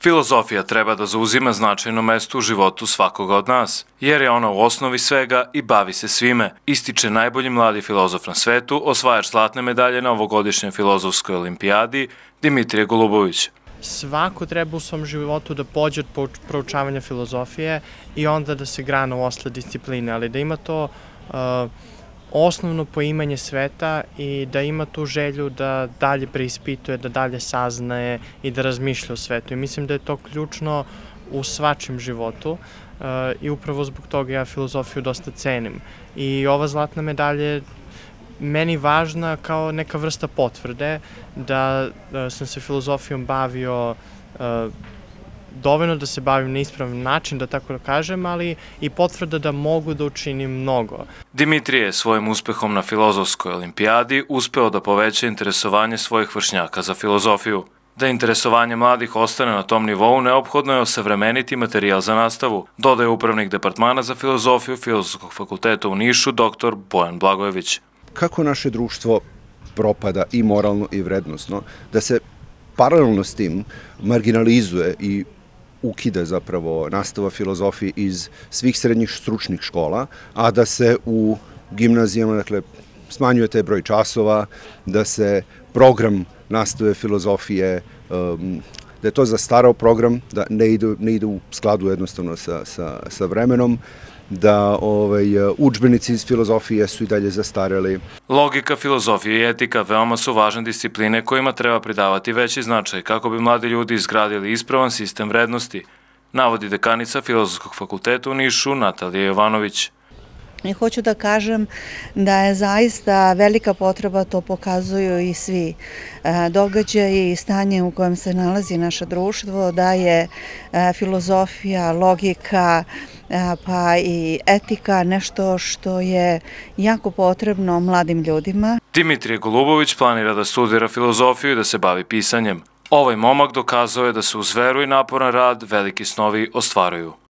Filozofija treba da zauzima značajno mesto u životu svakoga od nas, jer je ona u osnovi svega i bavi se svime, ističe najbolji mladi filozof na svetu, osvajač zlatne medalje na ovogodišnjoj filozofskoj olimpijadi, Dimitrije Golubović. Svako treba u svom životu da pođe od proučavanja filozofije i onda da se grana u osle discipline, ali da ima to uh, osnovno poimanje sveta i da ima tu želju da dalje preispituje, da dalje saznaje i da razmišlja o svetu. I mislim da je to ključno u svačim životu uh, i upravo zbog toga ja filozofiju dosta cenim. I ova zlatna medalja je meni važna kao neka vrsta potvrde da uh, sam se filozofijom bavio uh, dovoljno da se bavim na ispravan način, da tako da kažem, ali i potvrda da mogu da učinim mnogo. Dimitrije je svojim uspehom na filozofskoj olimpijadi uspeo da poveća interesovanje svojih vršnjaka za filozofiju. Da interesovanje mladih ostane na tom nivou, neophodno je osavremeniti materijal za nastavu, dodaje upravnik Departmana za filozofiju Filozofskog fakulteta u Nišu, dr. Bojan Blagojević. Kako naše društvo propada i moralno i vrednostno, da se paralelno s tim marginalizuje i ukida zapravo nastava filozofije iz svih srednjih stručnih škola, a da se u gimnazijama, dakle, smanjuje taj broj časova, da se program nastave filozofije, um, da je to zastarao program, da ne ide, ne ide u skladu jednostavno sa, sa, sa vremenom, da ovaj, učbenici iz filozofije su i dalje zastareli. Logika, filozofija i etika veoma su važne discipline kojima treba pridavati veći značaj kako bi mladi ljudi izgradili ispravan sistem vrednosti, navodi dekanica Filozofskog fakulteta u Nišu Natalija Jovanović. I hoću da kažem da je zaista velika potreba, to pokazuju i svi e, događaji i stanje u kojem se nalazi naše društvo, da je e, filozofija, logika, e, pa i etika nešto što je jako potrebno mladim ljudima. Dimitrije Golubović planira da studira filozofiju i da se bavi pisanjem. Ovaj momak dokazao je da se uz veru i naporan rad veliki snovi ostvaruju.